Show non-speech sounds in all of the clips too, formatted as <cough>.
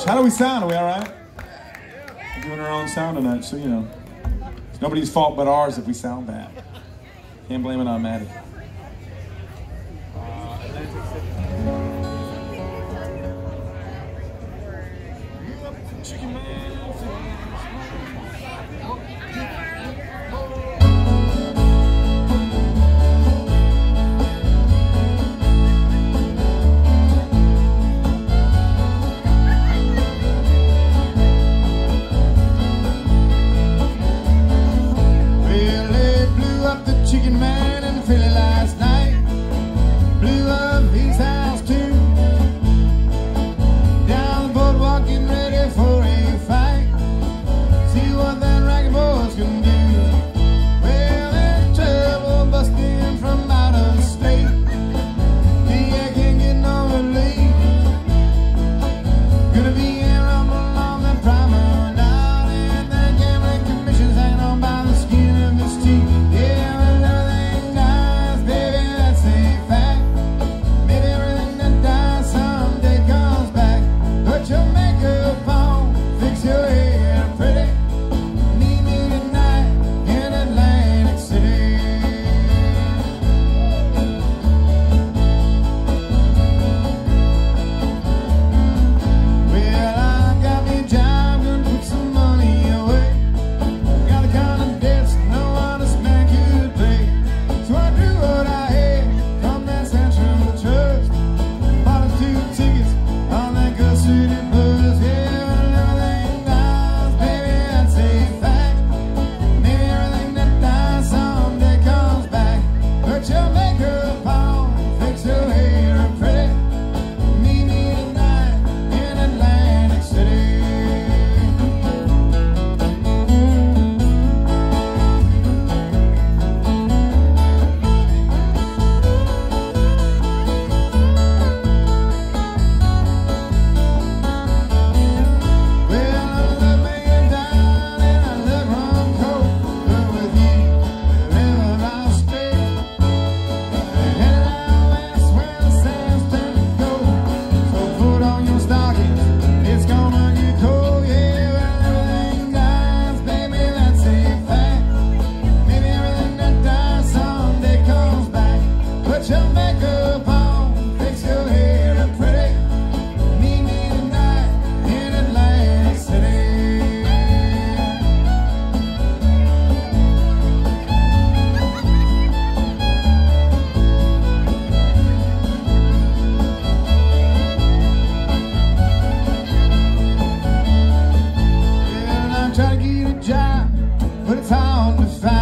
much. How do we sound? Are we all right? We're doing our own sound tonight, so you know. It's nobody's fault but ours if we sound bad. Can't blame it on Maddie. job, but it's hard to find.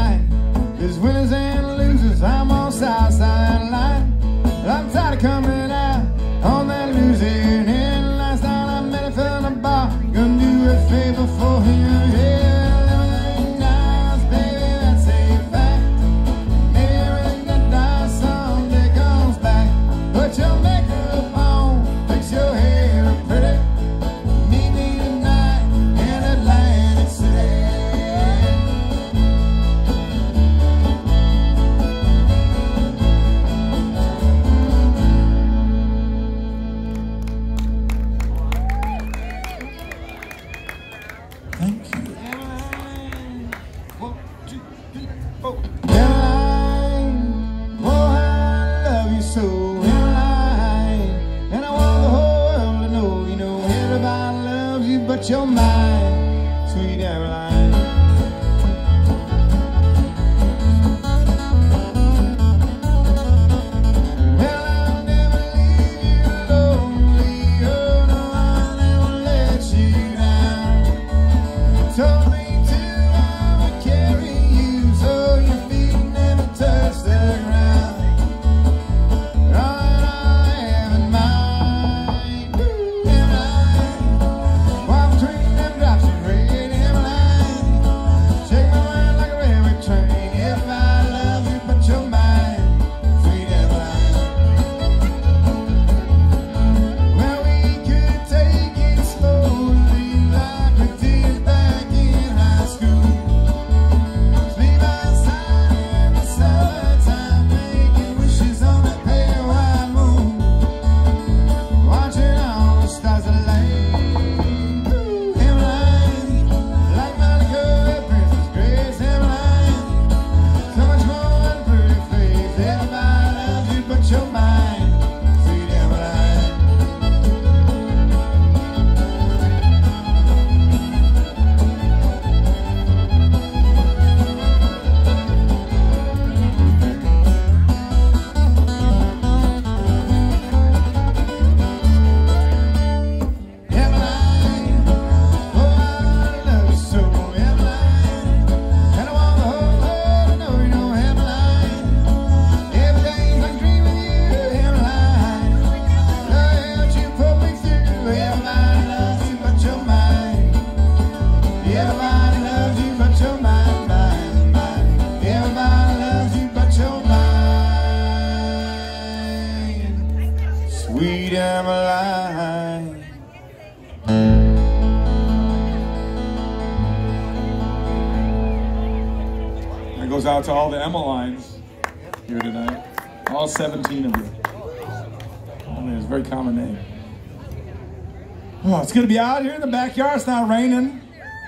To be out here in the backyard. It's not raining.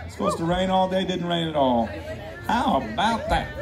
It's supposed to rain all day. Didn't rain at all. How about that?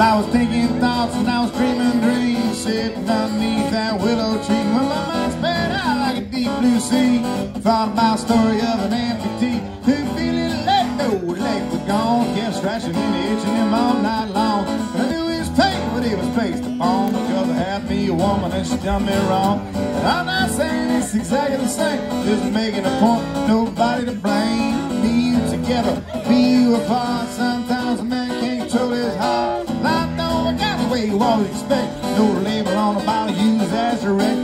I was thinking thoughts and I was dreaming dreams, sitting underneath that willow tree. When my mind spread out like a deep blue sea, thought about a story of an amputee who feeling let go, leg was gone, kept scratching and itching him all night long. And I knew his pain, but it was based upon because I had me a woman and she done me wrong. And I'm not saying it's exactly the same, just making a point, nobody to blame. Me you together, me you apart. Sometimes a man you always expect. No label on the bottle used as direct. Can't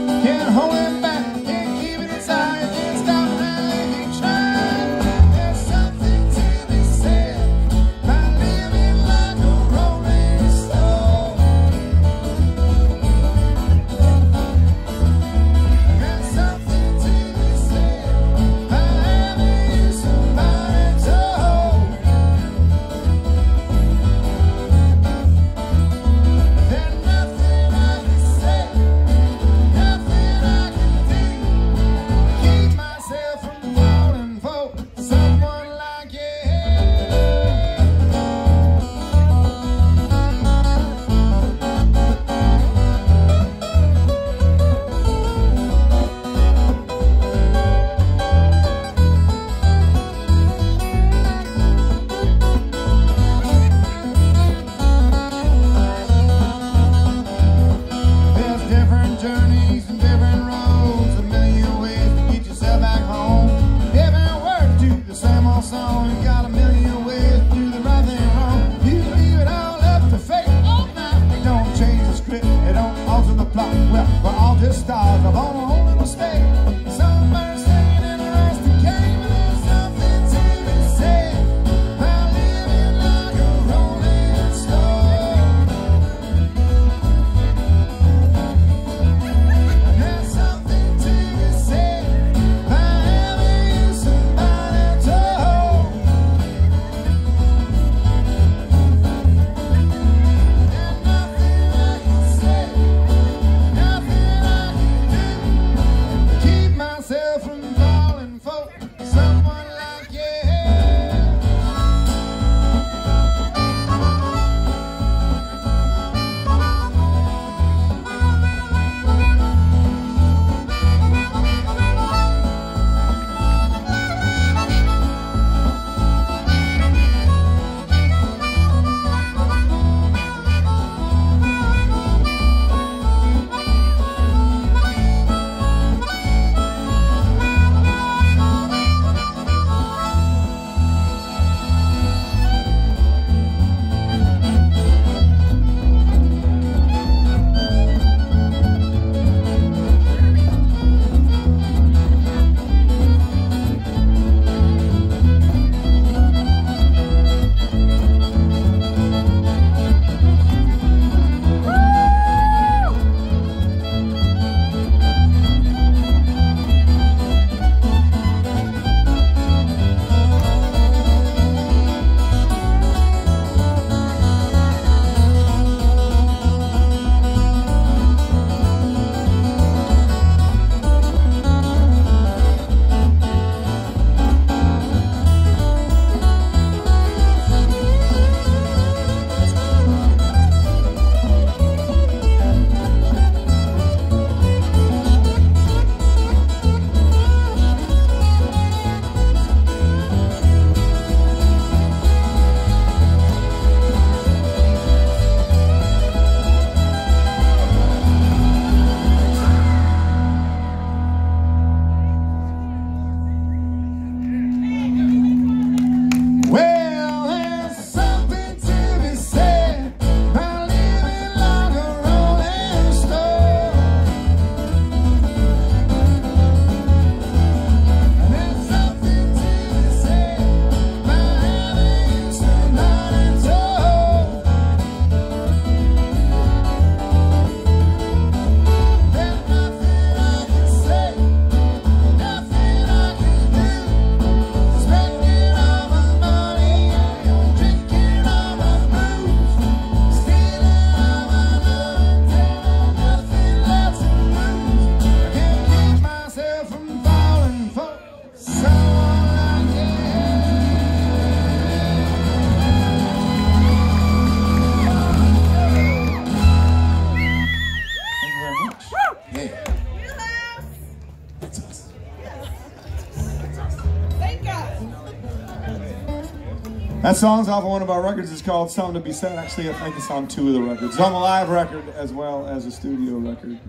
That song's off of one of our records. It's called Something to Be Said. Actually, I think it's on two of the records. It's on the live record as well as a studio record.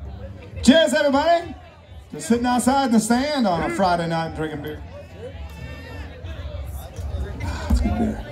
Cheers, everybody! Just sitting outside in the stand on a Friday night and drinking beer. Ah, It's good beer.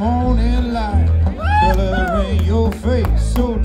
morning light, coloring your face so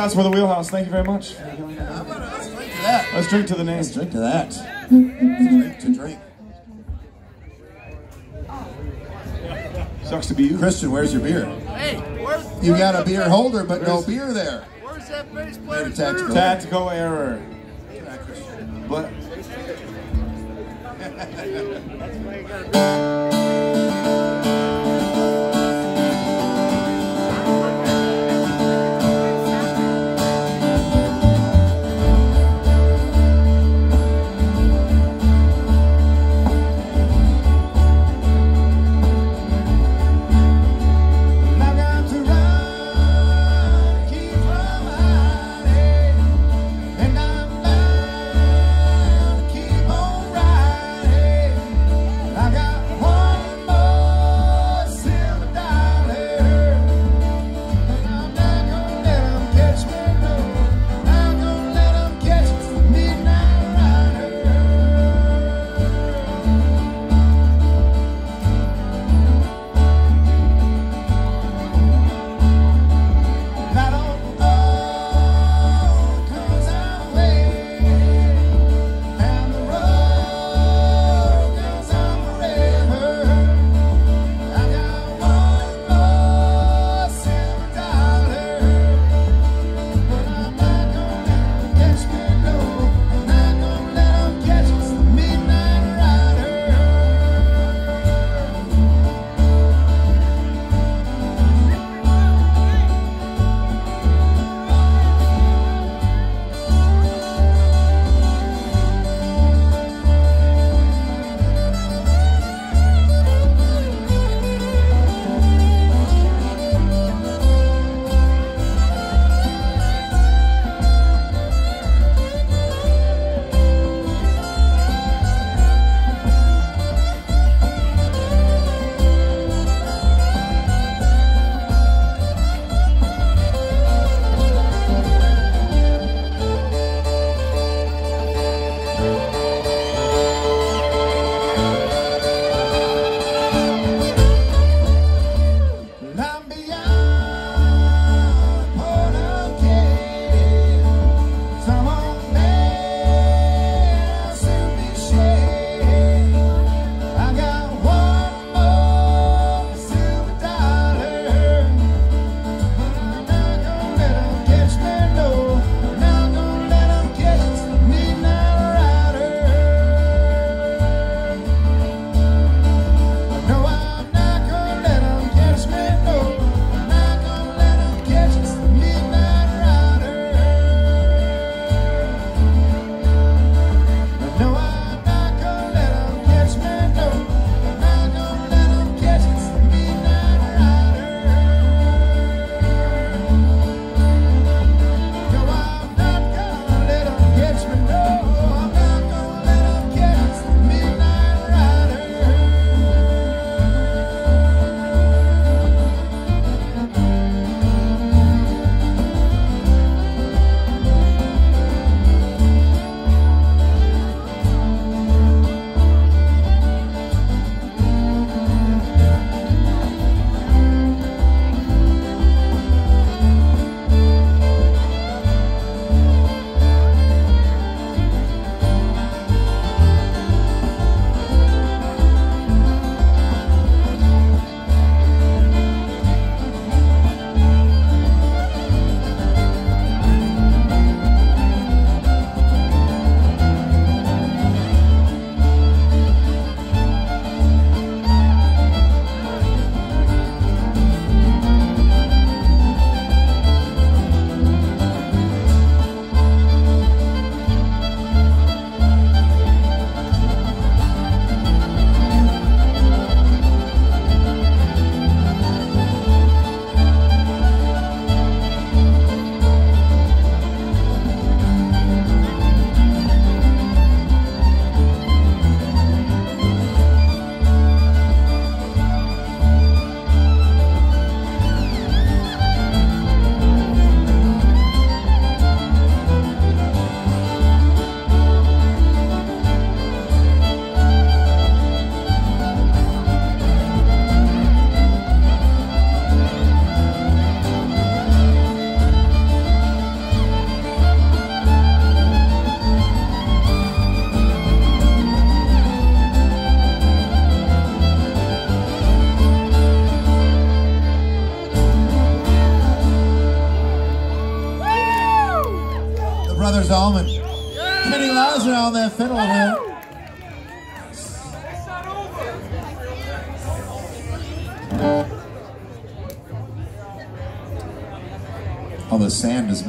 Council for the Wheelhouse, thank you very much. Yeah, let's drink to that. Let's drink to the name. Let's drink to that. drink <laughs> to drink. Sucks to be you. Christian, where's your beer? Hey, where's, You got a beer holder, but no beer there. Where's that base player? Made a tactical, tactical error. error. But. <laughs>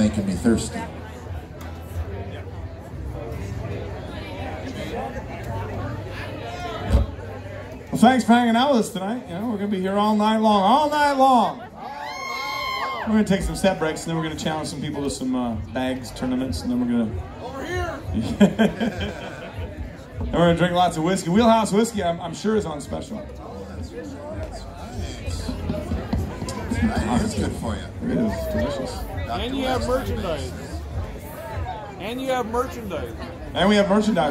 making me thirsty. Well, thanks for hanging out with us tonight. You know, we're gonna be here all night long, all night long. We're gonna take some step breaks, and then we're gonna challenge some people to some uh, bags tournaments, and then we're gonna Over here. <laughs> and we're gonna drink lots of whiskey. Wheelhouse whiskey, I'm, I'm sure, is on special. Oh, that's good for you. It is delicious. And you have merchandise. And you have merchandise. And we have merchandise.